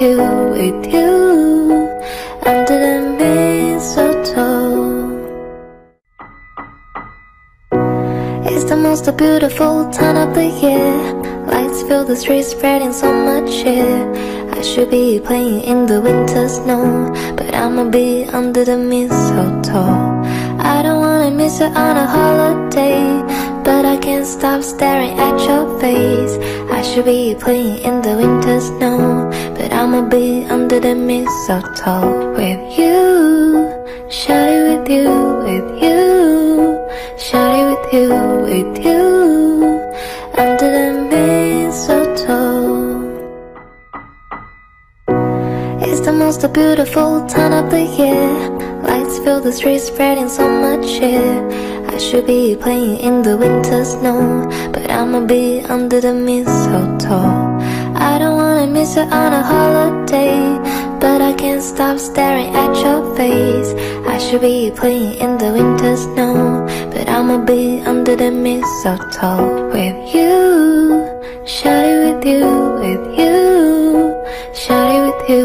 you, with you. Under the mistletoe. It's the most beautiful time of the year. Lights fill the streets, spreading so much cheer. I should be playing in the winter snow, but I'ma be under the mistletoe. I don't wanna miss it on a holiday, but I can't stop staring at your face. I should be playing in the winter snow, but I'ma be under the mistletoe with you. Shawty with you, with you. Shawty with you, with you. Under the mistletoe. It's the most beautiful time of the year. Lights fill the streets, spreading so much cheer. I should be playing in the winter snow, but I'ma be under the mistletoe. I don't wanna miss it on a holiday, but I can't stop staring at your face. I should be playing in the winter snow, but I'ma be under the mistletoe with you. Shawty with you, with you. Shawty with you,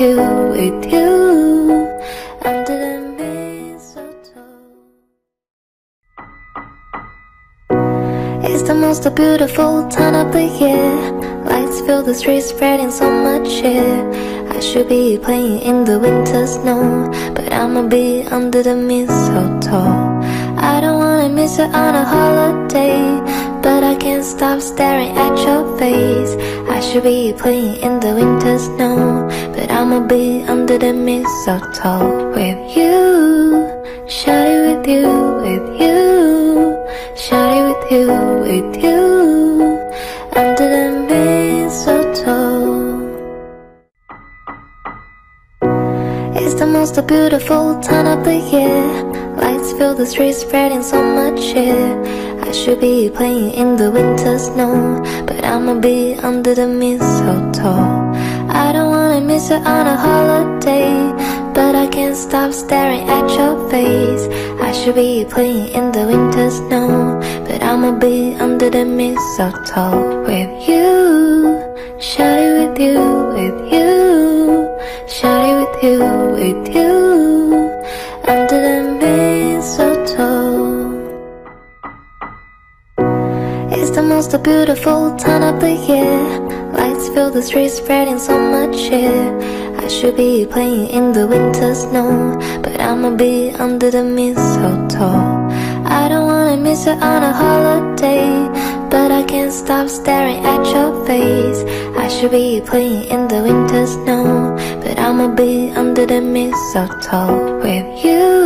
you, with you. Under the mistletoe. It's the most beautiful time of the year. Lights fill the streets, spreading so much cheer. I should be playing in the winter snow, but I'ma be under the mistletoe. I don't wanna miss it on a holiday, can't stop staring at your face. I should be playing in the winter snow, but I'ma be under the mistletoe with you. Shawty with you, with you. Shawty with you, with you. Under the mistletoe. It's the most beautiful time of the year. Lights fill the streets, spreading so much cheer. I should be playing in the winter snow, but I'ma be under the mistletoe. I don't wanna miss it on a holiday, but I can't stop staring at your face. I should be playing in the winter snow, but I'ma be under the mistletoe with you. Shawty with you, with you. Shawty with you, with you. It's the beautiful time of the year. Lights fill the streets, spreading so much cheer. I should be playing in the winter snow, but I'ma be under the mistletoe. I don't wanna miss it on a holiday, but I can't stop staring at your face. I should be playing in the winter snow, but I'ma be under the mistletoe with you.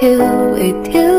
You, with you.